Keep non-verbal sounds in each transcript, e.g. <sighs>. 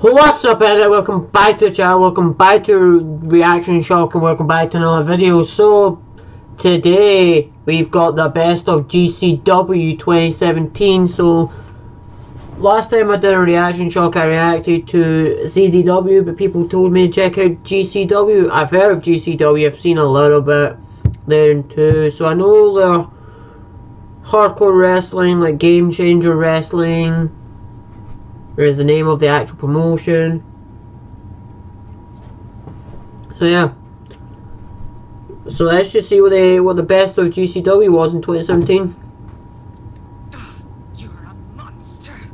What's up internet, welcome back to the channel, welcome back to Reaction Shock and welcome back to another video. So, today we've got the best of GCW 2017. So, last time I did a Reaction Shock I reacted to CZW but people told me to check out GCW. I've heard of GCW, I've seen a little bit there too. So I know the hardcore wrestling, like Game Changer Wrestling is the name of the actual promotion. So yeah. So let's just see what the what the best of GCW was in 2017. <sighs> You're a monster.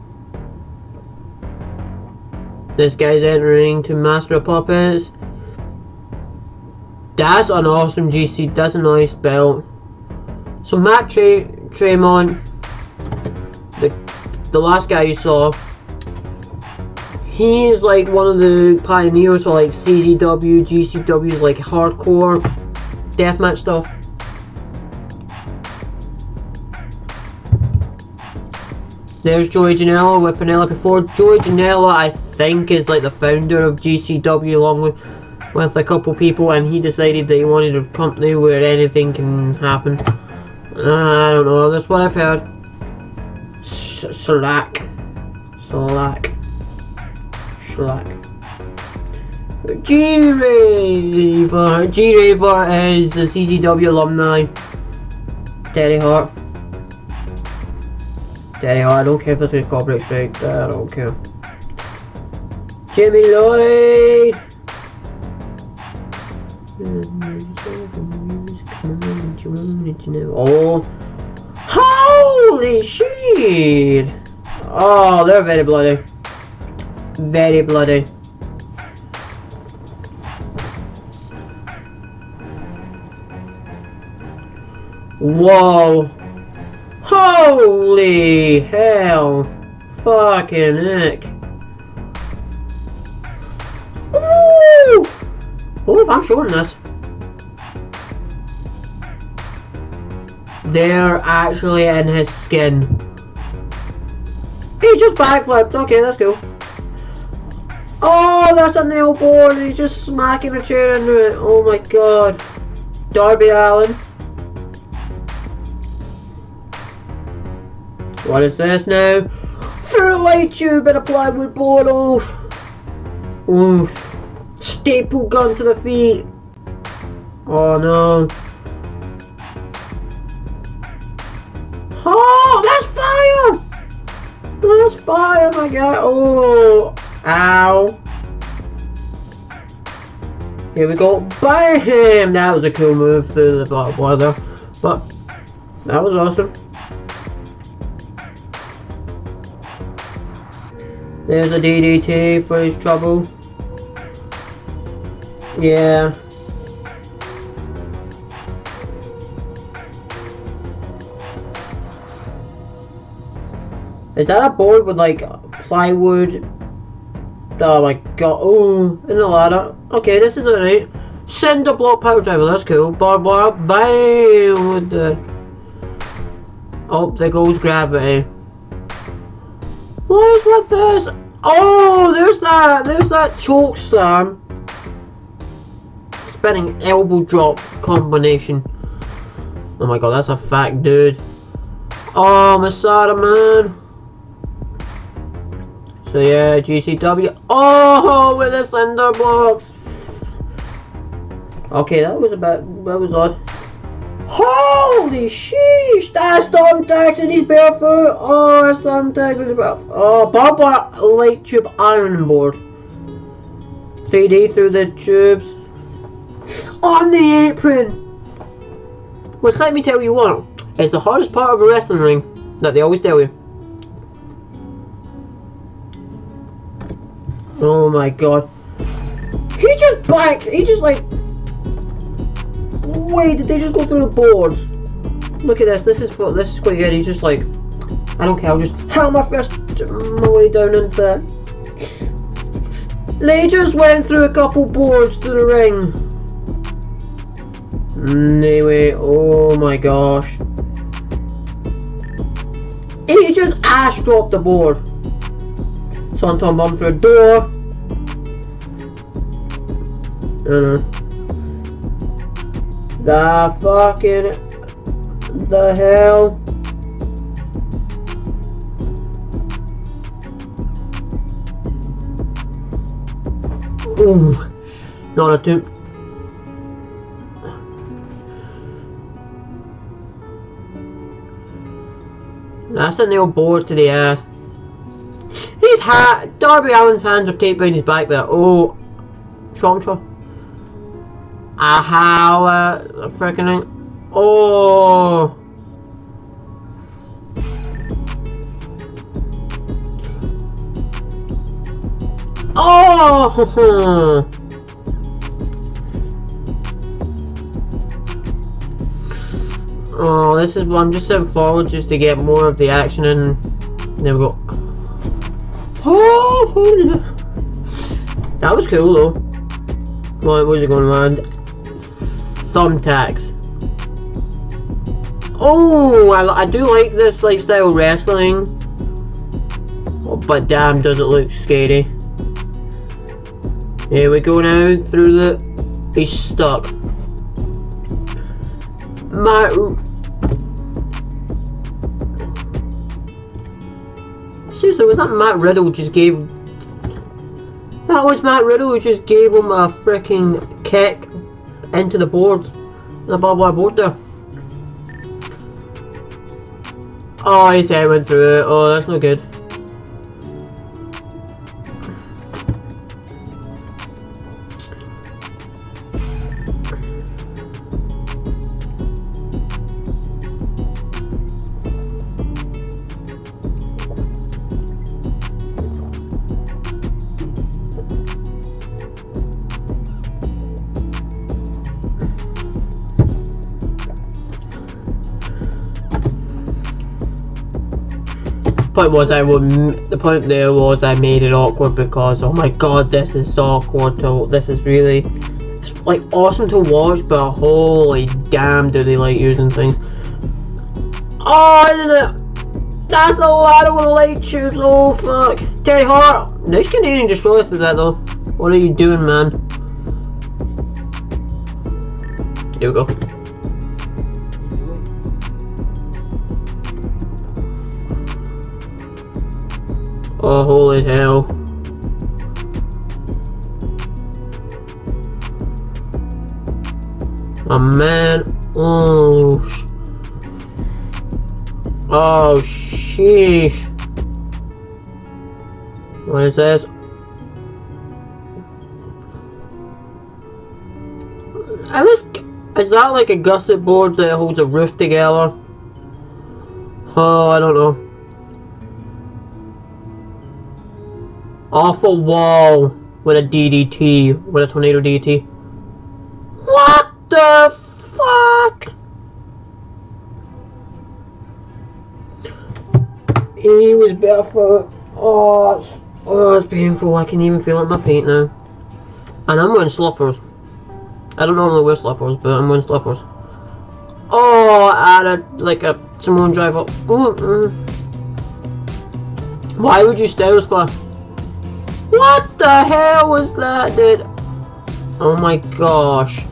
This guy's entering to Master of Puppets. That's an awesome GC. That's a nice belt. So Matt Tre Tremont, the the last guy you saw, he's like one of the pioneers for like CZW, GCW's like hardcore deathmatch stuff. There's Joey Janela with Penelope Ford. Joey Janela, I think, is like the founder of GCW along with, with a couple people, and he decided that he wanted a company where anything can happen. I don't know, that's what I've heard. Slack. Slack. Slack. G-Raver. G-Raver is the CZW alumni. Teddy Hart. Teddy Hart, I don't care if it's a copyright strike, I don't care. Jimmy Lloyd! Oh! Holy shit! Oh, they're very bloody. Very bloody. Whoa! Holy hell! Fucking heck! Ooh! Oh, I'm showing this. They're actually in his skin. He just backflipped. Okay, that's cool. Oh, that's a nail board. He's just smacking a chair into it. Oh my god. Darby Allin. What is this now? Through a light tube and a plywood board. Oof. Oof. Staple gun to the feet. Oh no. Oh, that's fire! That's fire, my god. Oh, ow. Here we go. Bam! That was a cool move through the wire there. But, that was awesome. There's a DDT for his trouble. Yeah. Is that a board with like plywood? Oh my god. Oh, in the ladder. Okay, this is alright. Cinder block power driver, that's cool. Barbed wire, bam! Oh, there goes gravity. What is with this? Oh, there's that, there's that choke slam. Spinning elbow drop combination. Oh my god, that's a fact, dude. Oh, Masada, man. So yeah, GCW. Oh, with a slender blocks. Okay, that was a bit, that was odd. Holy sheesh! That's thumbtacks and he's barefoot. Oh, that's thumbtacks and he's barefoot. Oh, barbed wire light tube iron board. 3D through the tubes. On the apron! Which let me tell you what, it's the hardest part of a wrestling ring that they always tell you. Oh my god. He just back, he just like... Wait, did they just go through the boards? Look at this, this is for, this is quite good. He's just like, I don't care, I'll just help my fist my way down into that. They just went through a couple boards to the ring. Anyway, oh my gosh. He just ash dropped the board. Tom bomb through a door. Uh, the fucking the hell? Ooh, not a tip. That's a nail board to the ass. His hat, Darby Allin's hands are taped behind his back there. Oh, Shomshaw. Aha, uh, freaking. Oh. Oh! <laughs> Oh, this is I'm just sitting forward just to get more of the action and there we go. Oh, that was cool though. What was it going to land? Thumbtacks. Oh, I, I do like this like style wrestling. Oh, but damn, does it look scary. Here we go now through the. He's stuck. My Seriously, was that Matt Riddle just gave... That was Matt Riddle who just gave him a freaking kick into the boards. The barbed wire board there. Oh, head went through it. Oh, that's not good. Point was I would the point there was I made it awkward because oh my god this is so awkward to this is really it's like awesome to watch but holy damn do they like using things. Oh I didn't that's a lot of light tubes oh fuck. Teddy Hart. Nice Canadian destroyer through that though. What are you doing man? Here we go Oh, holy hell. Oh, man. Oh. Oh, sheesh. What is this? At least, is that like a gusset board that holds a roof together? Oh, I don't know. Off a wall with a DDT, with a tornado DDT. What the fuck? He was barefoot. Oh, it's, oh, it's painful. I can even feel it in my feet now. And I'm wearing slippers. I don't normally wear slippers, but I'm wearing slippers. Oh, I added like a Samoan driver. Mm. Why would you stay with what the hell was that, dude? Oh my gosh.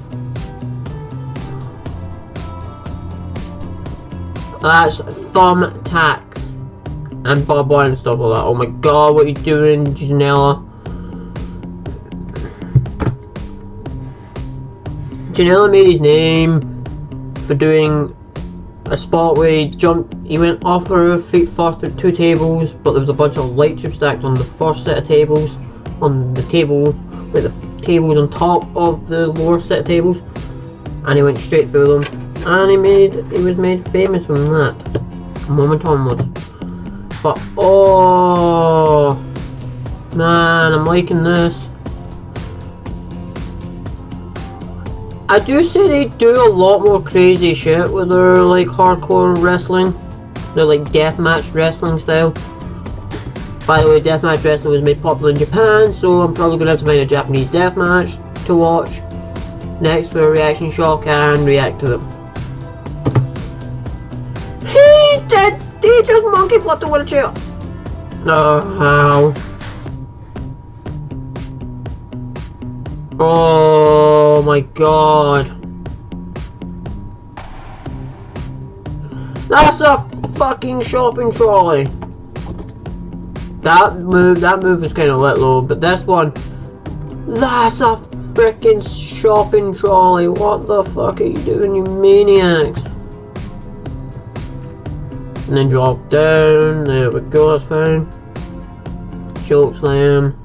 That's thumbtacks. And Bob White and stuff like that. Oh my god, what are you doing, Janela? Janela made his name for doing a spot where he jumped, he went off the roof, feet first through two tables, but there was a bunch of light tubes stacked on the first set of tables, on the table, with the tables on top of the lower set of tables, and he went straight through them, and he made, he was made famous from that, moment onwards. But, oh, man, I'm liking this. I do say they do a lot more crazy shit with their like hardcore wrestling. They're like deathmatch wrestling style. By the way, deathmatch wrestling was made popular in Japan, so I'm probably gonna have to find a Japanese deathmatch to watch next for a reaction shock and react to them. He did! He just monkey flipped the wheelchair! Oh, how? Oh my god. That's a fucking shopping trolley. That move, that move is kind of let low, but this one, that's a freaking shopping trolley. What the fuck are you doing, you maniacs? And then drop down. There we go, that's fine. Choke slam.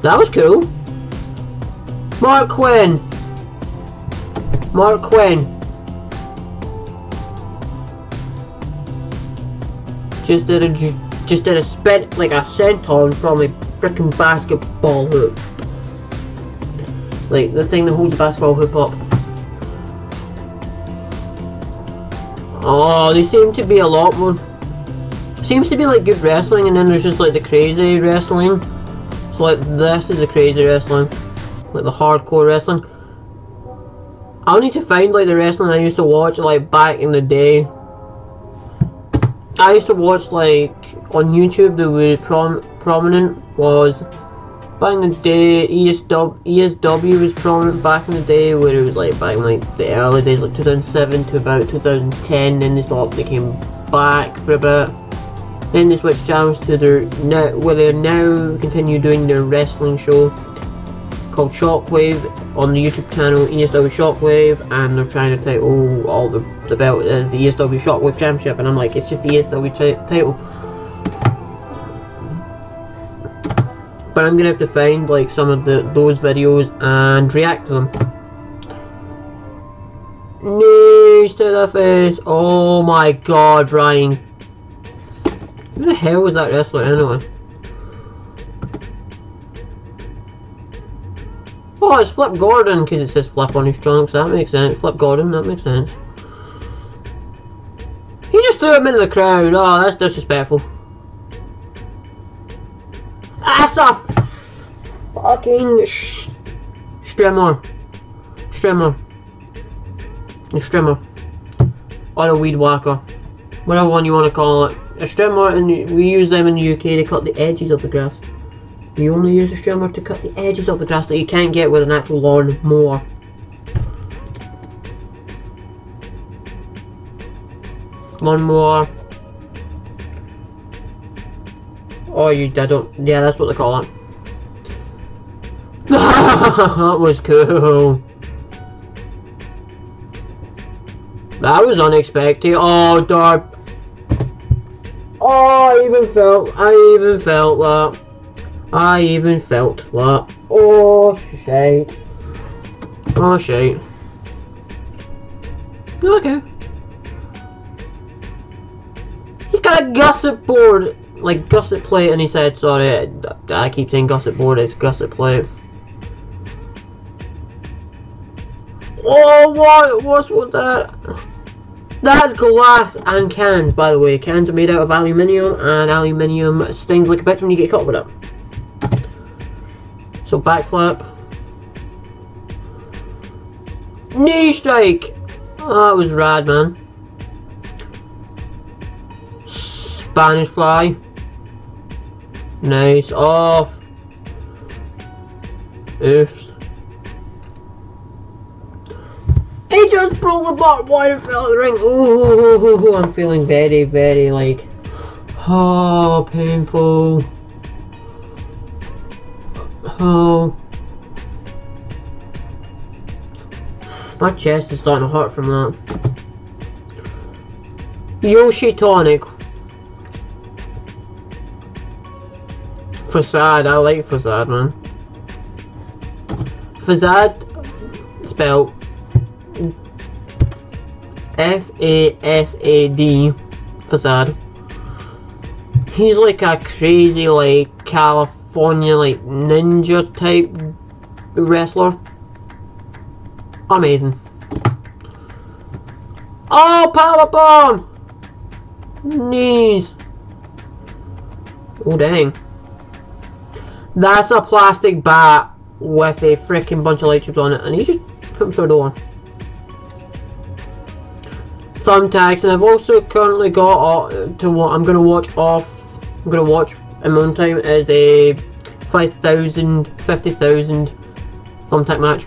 That was cool. Marq Quen. Marq Quen. Just did a just did a spin like a senton from a freaking basketball hoop. Like the thing that holds basketball hoop up. Oh, they seem to be a lot more. Seems to be like good wrestling, and then there's just like the crazy wrestling. So like this is the crazy wrestling, like the hardcore wrestling. I'll need to find like the wrestling I used to watch like back in the day. I used to watch like on YouTube that was prom prominent was back in the day ESW, ESW was prominent back in the day where it was like back in like the early days like 2007 to about 2010 then they stopped they came back for a bit then they switched channels to their now where they're now continue doing their wrestling show called Shockwave on the YouTube channel ESW Shockwave and they're trying to title all the, the belt as the ESW Shockwave Championship and I'm like it's just the ESW title but I'm gonna have to find like some of the those videos and react to them. Knees to the face. Oh my god, Brian. Who the hell was that wrestler anyway? Oh, it's Flip Gordon because it says Flip on his trunks. That makes sense. Flip Gordon, that makes sense. He just threw him into the crowd. Oh, that's disrespectful. That's a fucking sh strimmer. Strimmer. A strimmer. Or a weed whacker. Whatever one you want to call it. A strimmer, and we use them in the UK to cut the edges of the grass. You only use a strimmer to cut the edges of the grass that you can't get with an actual lawn mower. Lawnmower. Oh, you I don't. Yeah, that's what they call it. <laughs> that was cool. That was unexpected. Oh, dark. Oh, I even felt. I even felt that. I even felt that. Oh, shit. Oh, shit. Okay. He's got a gusset board like gusset plate and he said sorry I keep saying gusset board it's gusset plate oh what what's with that that's glass and cans by the way cans are made out of aluminium and aluminium stings like a bitch when you get caught with it so backflip knee strike oh, that was rad man Spanish fly Nice. Off. Oops. He just broke the bottom wide and fell the ring. Ooh, I'm feeling very, very like, <sighs> oh, painful. Oh. My chest is starting to hurt from that. Yoshi Tonic. Facade, I like Facade, man. Facade, spelled F-A-S-A-D, Facade. He's like a crazy, like, California, like, ninja type wrestler. Amazing. Oh, power bomb! Knees. Oh, dang. That's a plastic bat with a freaking bunch of light tubes on it, and he just put them through the one. Thumbtacks, and I've also currently got uh, to what I'm gonna watch off. I'm gonna watch in my time is a 5,000, 50,000 thumbtack match.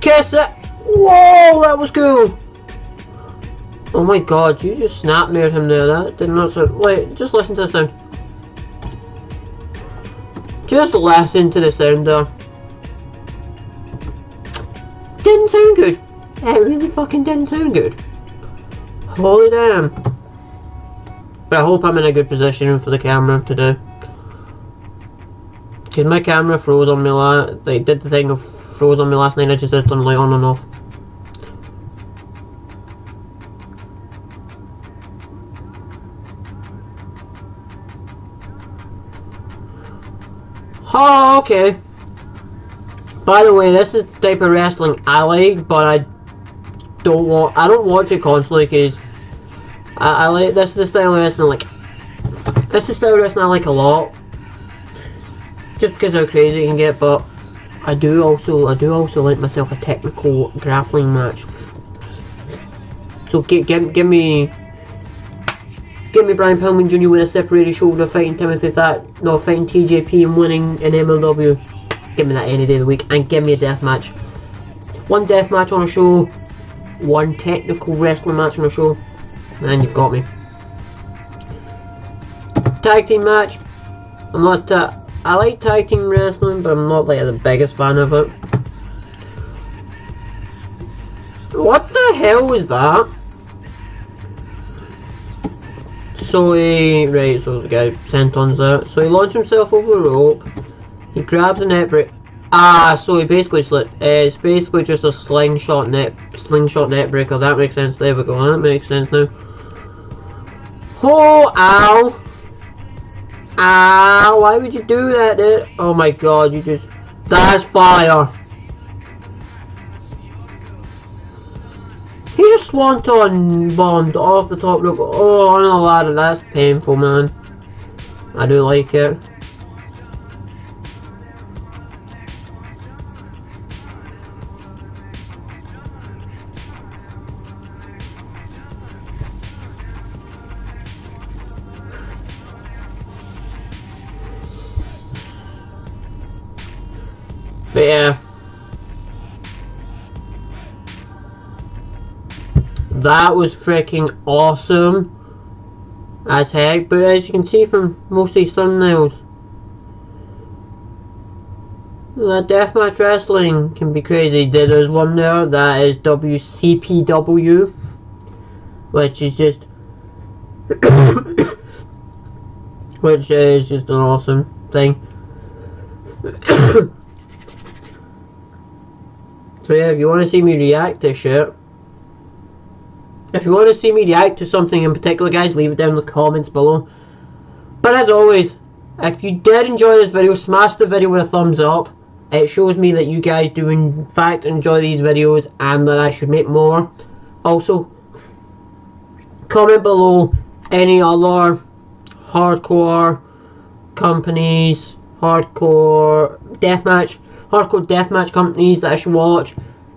Kiss it! Whoa, that was cool! Oh my god, you just snap mirrored him there, that did not sound- wait, just listen to the sound. Just listen to the sound there. Didn't sound good. It really fucking didn't sound good. Holy damn. But I hope I'm in a good position for the camera to do. Because my camera froze on me last, they did the thing of froze on me last night, I just did turn the light on and off. Oh, okay. By the way, this is the type of wrestling I like, but I don't want. I don't watch it constantly because I, I like this. The style of wrestling, like this is the style of wrestling I like a lot, just because how crazy it can get. But I do also, I do also like myself a technical grappling match. So give, give, give me Give me Brian Pillman Jr. with a separated shoulder fighting Timothy That no fighting TJP and winning in MLW. Give me that any day of the week and give me a death match. One death match on a show, one technical wrestling match on a show, and you've got me. Tag team match. I'm not. Uh, I like tag team wrestling, but I'm not like the biggest fan of it. What the hell was that? So he, right, so the guy sent on there. So he launched himself over the rope. He grabs the net break. Ah, so he basically slit. Uh, it's basically just a slingshot net, slingshot neckbreaker. That makes sense. There we go. That makes sense now. Oh, ow. Ow, why would you do that, dude? Oh my god, you just... That's fire. He just swanton bombed off the top rope. Oh, on a ladder. That's painful, man. I do like it. But yeah. That was freaking awesome as heck, but as you can see from most of these thumbnails, that deathmatch wrestling can be crazy. There's one there that is WCPW, which is just, <coughs> which is just an awesome thing. <coughs> yeah, if you want to see me react to shit, if you want to see me react to something in particular, guys, leave it down in the comments below. But as always, if you did enjoy this video, smash the video with a thumbs up. It shows me that you guys do in fact enjoy these videos and that I should make more. Also, comment below any other hardcore companies, hardcore deathmatch, hardcore deathmatch companies that I should watch.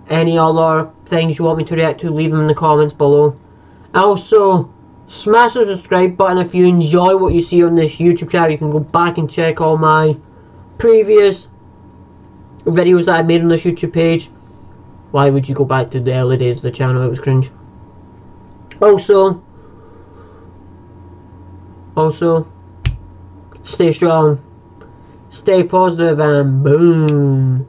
Any other things you want me to react to, leave them in the comments below. Also, smash the subscribe button if you enjoy what you see on this YouTube channel. You can go back and check all my previous videos that I made on this YouTube page. Why would you go back to the early days of the channel? It was cringe. Also, also, stay strong, stay positive, and boom.